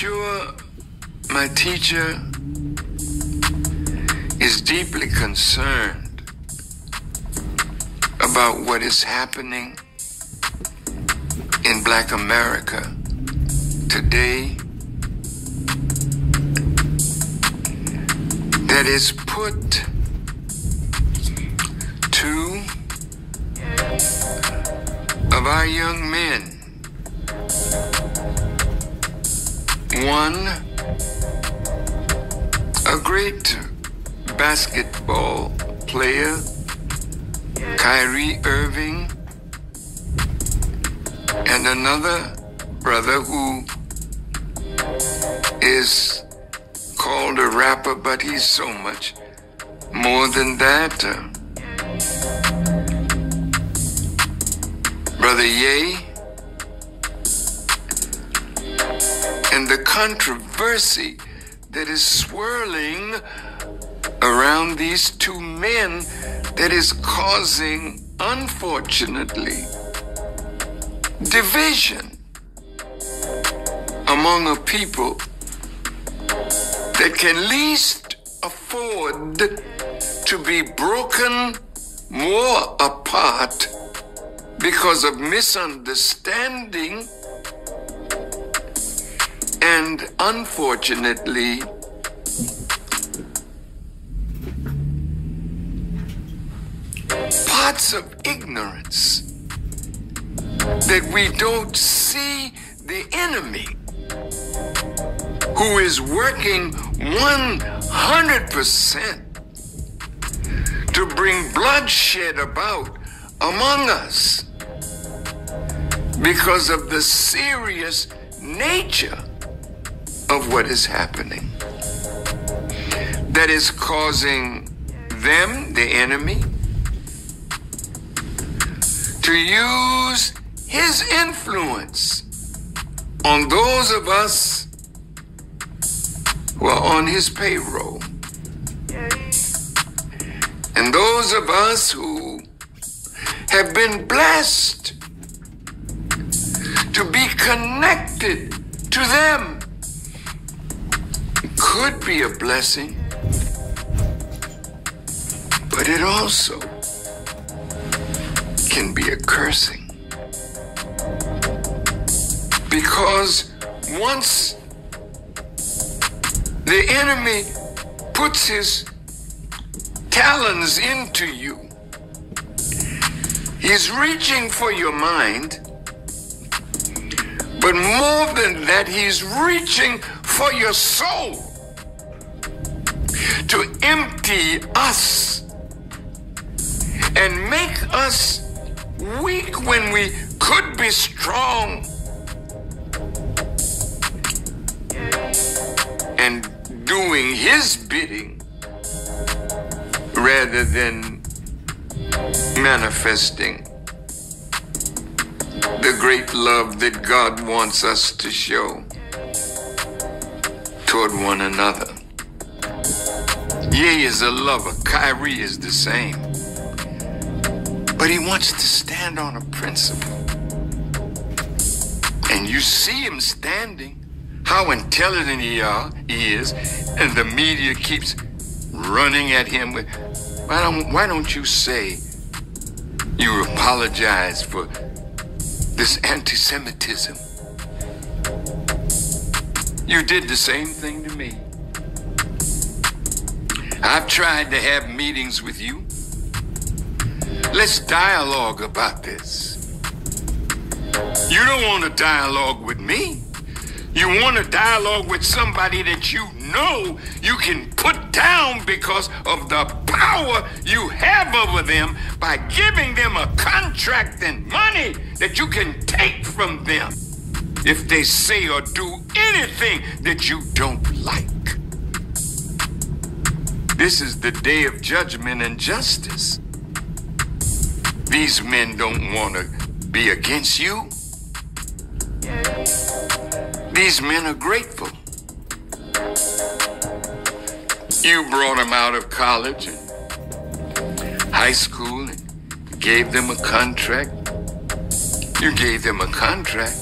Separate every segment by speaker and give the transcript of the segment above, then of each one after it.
Speaker 1: sure my teacher is deeply concerned about what is happening in black America today that is put two of our young men. One, a great basketball player, Kyrie Irving, and another brother who is called a rapper, but he's so much more than that. Brother Ye, and the controversy that is swirling around these two men that is causing, unfortunately, division among a people that can least afford to be broken more apart because of misunderstanding and unfortunately parts of ignorance that we don't see the enemy who is working 100% to bring bloodshed about among us because of the serious nature of what is happening that is causing them, the enemy, to use his influence on those of us who are on his payroll. And those of us who have been blessed to be connected to them could be a blessing, but it also can be a cursing. Because once the enemy puts his talons into you, he's reaching for your mind, but more than that, he's reaching for your soul to empty us and make us weak when we could be strong. And doing his bidding rather than manifesting the great love that God wants us to show toward one another. Ye is a lover, Kyrie is the same. But he wants to stand on a principle. And you see him standing, how intelligent he, are, he is, and the media keeps running at him with, why don't, why don't you say you apologize for this anti-Semitism? You did the same thing to me. I've tried to have meetings with you. Let's dialogue about this. You don't want to dialogue with me. You want to dialogue with somebody that you know you can put down because of the power you have over them by giving them a contract and money that you can take from them if they say or do anything that you don't like. This is the day of judgment and justice. These men don't want to be against you. These men are grateful. You brought them out of college and high school and gave them a contract. You gave them a contract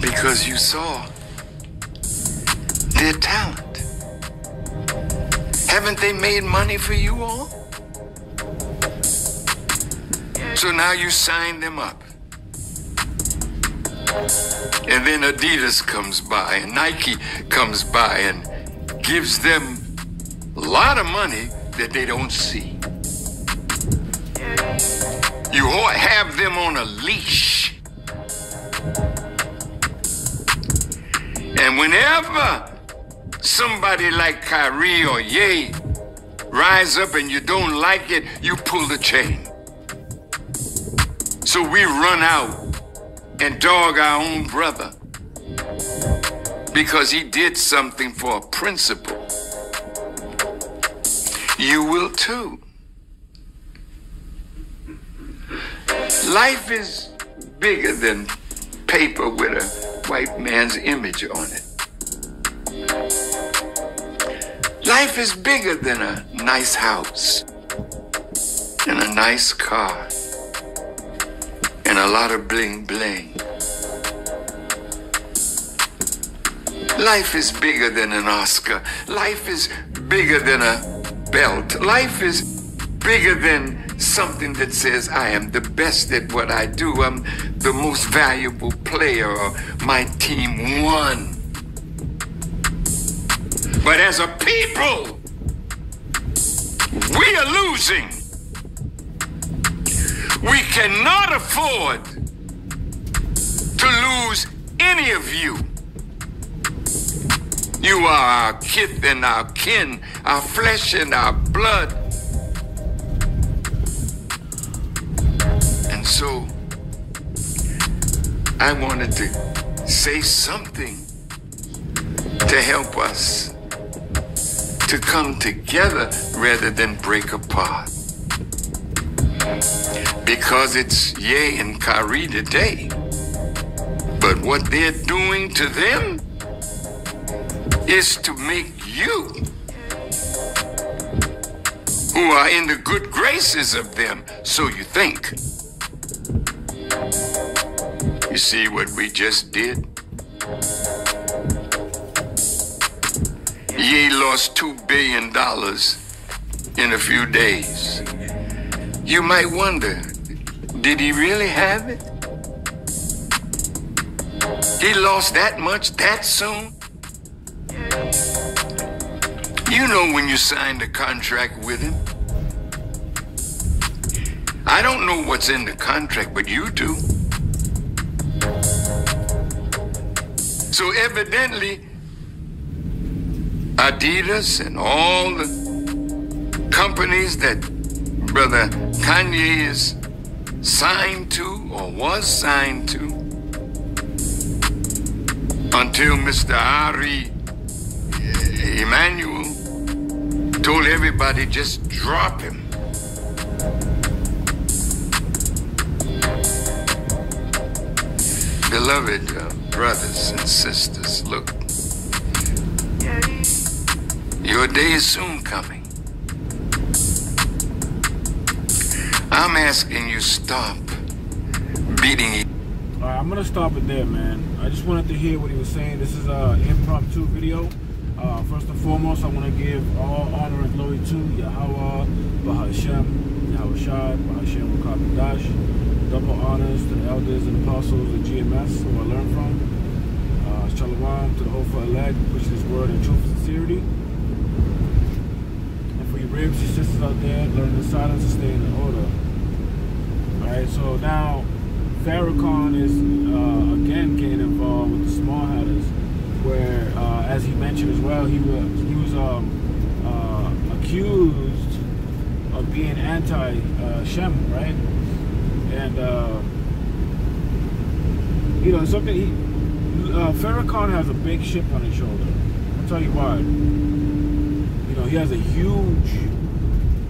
Speaker 1: because you saw their talent. Haven't they made money for you all? So now you sign them up. And then Adidas comes by and Nike comes by and gives them a lot of money that they don't see. You have them on a leash. And whenever somebody like Kyrie or Ye rise up and you don't like it, you pull the chain. So we run out and dog our own brother because he did something for a principle. You will too. Life is bigger than paper with a white man's image on it. Life is bigger than a nice house and a nice car and a lot of bling bling. Life is bigger than an Oscar. Life is bigger than a belt. Life is bigger than something that says I am the best at what I do. I'm the most valuable player or my team won. But as a people, we are losing. We cannot afford to lose any of you. You are our kith and our kin, our flesh and our blood. And so I wanted to say something to help us to come together rather than break apart because it's Ye and Kyrie today. But what they're doing to them is to make you, who are in the good graces of them, so you think. You see what we just did? Ye lost $2 billion in a few days. You might wonder, did he really have it? He lost that much that soon? You know when you signed a contract with him. I don't know what's in the contract, but you do. So evidently, Adidas and all the companies that Brother Kanye is signed to or was signed to until Mr. Ari Emanuel told everybody just drop him. Beloved uh, brothers and sisters, look, your day is soon coming. I'm asking you stop beating
Speaker 2: it. I'm gonna stop it there, man. I just wanted to hear what he was saying. This is an impromptu video. Uh, first and foremost, I want to give all honor and glory to Yahweh, Bahashem, Yahweh Shad, Bahashem Dash. Double honors to the elders and apostles of GMS who I learned from. Uh, shalom to the Hofa elect, which is word and truth and sincerity. You your sisters out there, learn the silence and stay in the order. Alright, so now Farrakhan is uh, again getting involved with the small hatters, where, uh, as he mentioned as well, he was he was um, uh, accused of being anti-Shem, right? And uh, you know something. He, uh, Farrakhan has a big chip on his shoulder. I'll tell you why. He has a huge,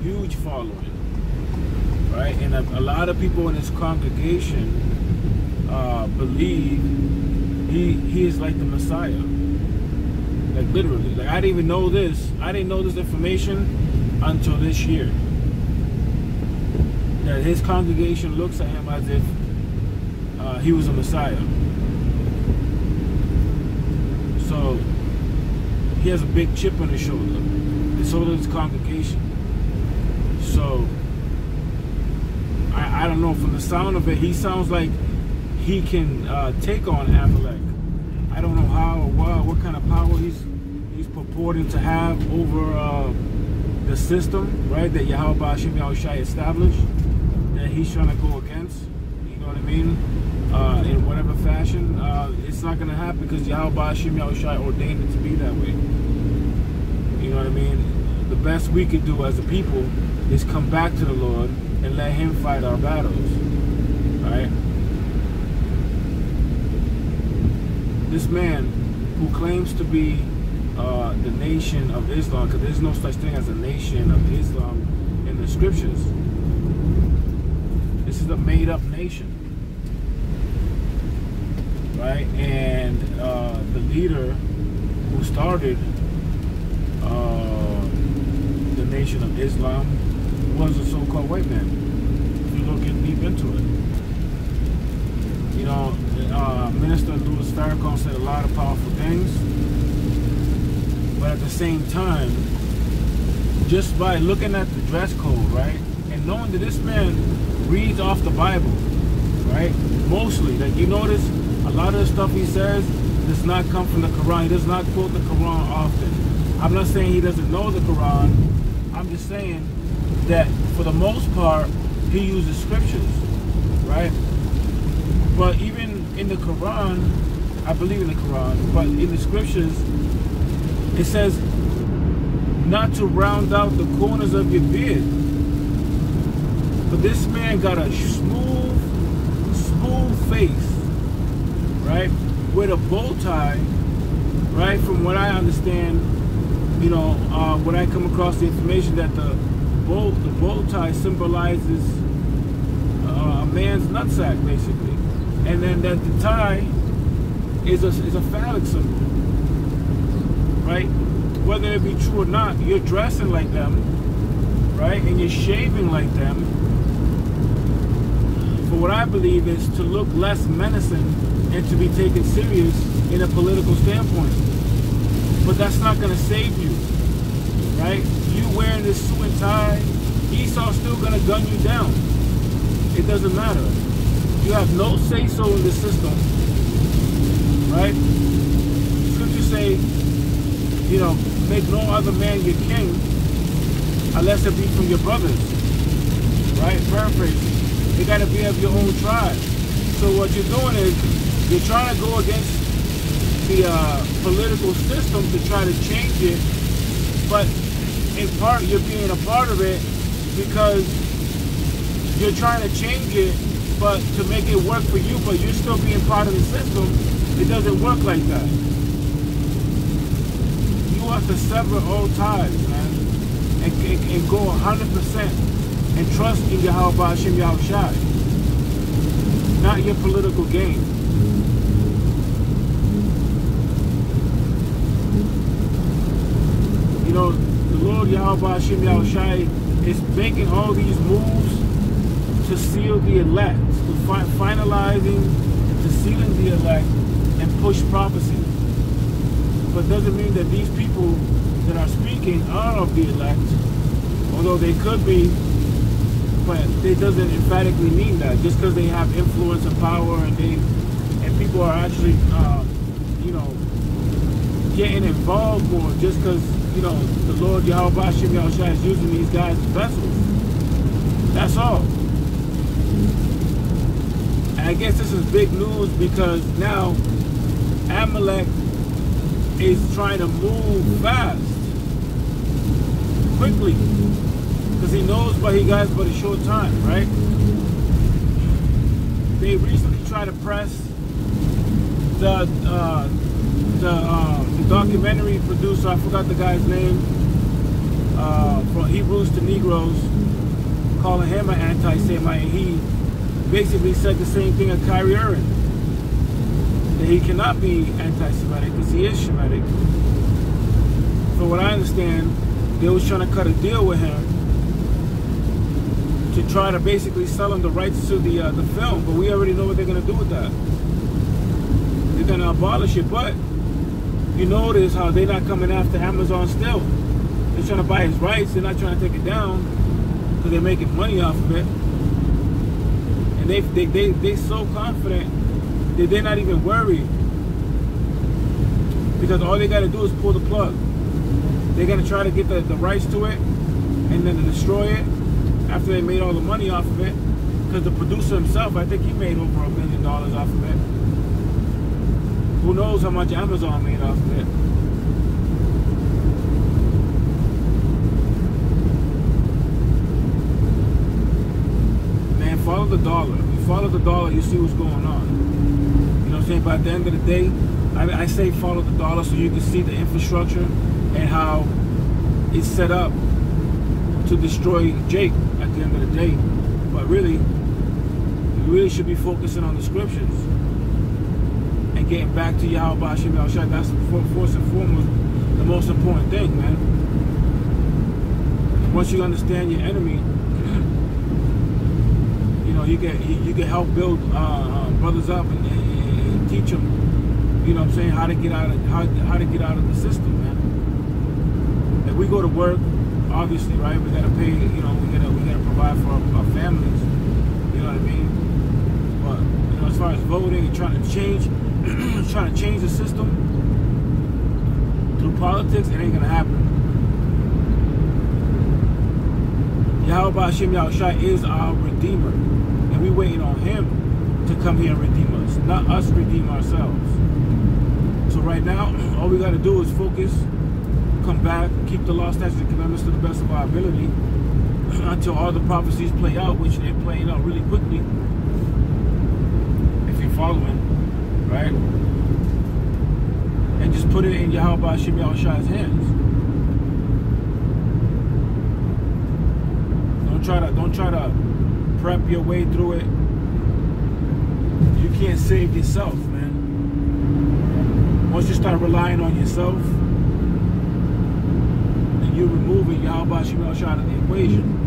Speaker 2: huge following right? And a, a lot of people in his congregation uh, believe he he is like the Messiah, like literally. Like I didn't even know this. I didn't know this information until this year. That his congregation looks at him as if uh, he was a Messiah. So he has a big chip on his shoulder, so does congregation. So I, I don't know. From the sound of it, he sounds like he can uh, take on Amalek. I don't know how or what, what kind of power he's he's purporting to have over uh, the system, right? That Yahweh Hashem Yahushai established. That he's trying to go against. You know what I mean? Uh, in whatever fashion, uh, it's not going to happen because Yahweh Hashem Yahushai ordained it to be that way. You know what I mean? The best we could do as a people is come back to the Lord and let Him fight our battles. Right? This man who claims to be uh, the nation of Islam, because there's no such thing as a nation of Islam in the scriptures. This is a made-up nation right? And uh, the leader who started uh, Nation of Islam was a so-called white man. If you look deep into it, you know, uh, Minister Louis Farrakhan said a lot of powerful things, but at the same time, just by looking at the dress code, right, and knowing that this man reads off the Bible, right, mostly, like you notice a lot of the stuff he says does not come from the Quran. He does not quote the Quran often. I'm not saying he doesn't know the Quran. I'm just saying that for the most part, he uses scriptures, right? But even in the Quran, I believe in the Quran, but in the scriptures, it says not to round out the corners of your beard. But this man got a smooth, smooth face right? With a bow tie, right? From what I understand, you know, uh, when I come across the information that the bow, the bow tie symbolizes uh, a man's nutsack, basically, and then that the tie is a is a phallic symbol, right? Whether it be true or not, you're dressing like them, right? And you're shaving like them. For what I believe is to look less menacing and to be taken serious in a political standpoint. But that's not going to save you, right? You wearing this suit and tie, Esau's still going to gun you down. It doesn't matter. You have no say-so in the system, right? Scriptures say, you know, make no other man your king unless it be from your brothers, right? Paraphrase. They got to be of your own tribe. So what you're doing is you're trying to go against the uh, political system to try to change it, but in part you're being a part of it because you're trying to change it, but to make it work for you, but you're still being part of the system. It doesn't work like that. You have to sever all ties, man, and, and, and go 100% and trust in Yahweh Hashem Yahushai, not your political game. You know, the Lord Yahweh Hashem Yahushai is making all these moves to seal the elect, to fi finalizing, to sealing the elect and push prophecy. But doesn't mean that these people that are speaking are of the elect, although they could be, but it doesn't emphatically mean that. Just because they have influence and power and they and people are actually, uh, you know, getting involved more just because you know, the Lord Yahweh Hashem Yahushua is using these guys as vessels. That's all. And I guess this is big news because now Amalek is trying to move fast, quickly, because he knows what he got but a short time, right? They recently tried to press the uh, the, the documentary producer, I forgot the guy's name, uh, from Hebrews to Negroes, calling him an anti-Semite. He basically said the same thing of Kyrie Irving. That he cannot be anti-Semitic because he is Semitic. From what I understand, they was trying to cut a deal with him to try to basically sell him the rights to the uh, the film, but we already know what they're going to do with that. They're going to abolish it, but you notice how they're not coming after Amazon still. They're trying to buy his rights. They're not trying to take it down because they're making money off of it. And they they they they so confident that they're not even worried because all they got to do is pull the plug. They're gonna try to get the, the rights to it and then to destroy it after they made all the money off of it. Because the producer himself, I think he made over a million dollars off of it. Who knows how much Amazon made off of it? Man, follow the dollar. You follow the dollar, you see what's going on. You know what I'm saying? But at the end of the day, I, I say follow the dollar so you can see the infrastructure and how it's set up to destroy Jake at the end of the day. But really, you really should be focusing on the scriptures and getting back to y'all Yahweh Hashem Shai. That's first and foremost the most important thing, man. Once you understand your enemy, you know you can you can help build uh, uh, brothers up and, and, and, teach them. You know what I'm saying how to get out of how, how to get out of the system, man. If we go to work obviously, right? We gotta pay, you know, we gotta we gotta provide for our, our families. You know what I mean? But you know, as far as voting and trying to change, trying to change the system through politics, it ain't gonna happen. Yahweh Hashem Yahushua is our Redeemer. And we waiting on Him to come here and redeem us, not us redeem ourselves. So right now, all we gotta do is focus come back, keep the law, statutes, and commandments to the best of our ability until all the prophecies play out, which they're playing out really quickly. Following, right? And just put it in Yahweh Hashem Yahushua's hands. Don't try to don't try to prep your way through it. You can't save yourself, man. Once you start relying on yourself, and you're removing Yahweh Shemel out of the equation.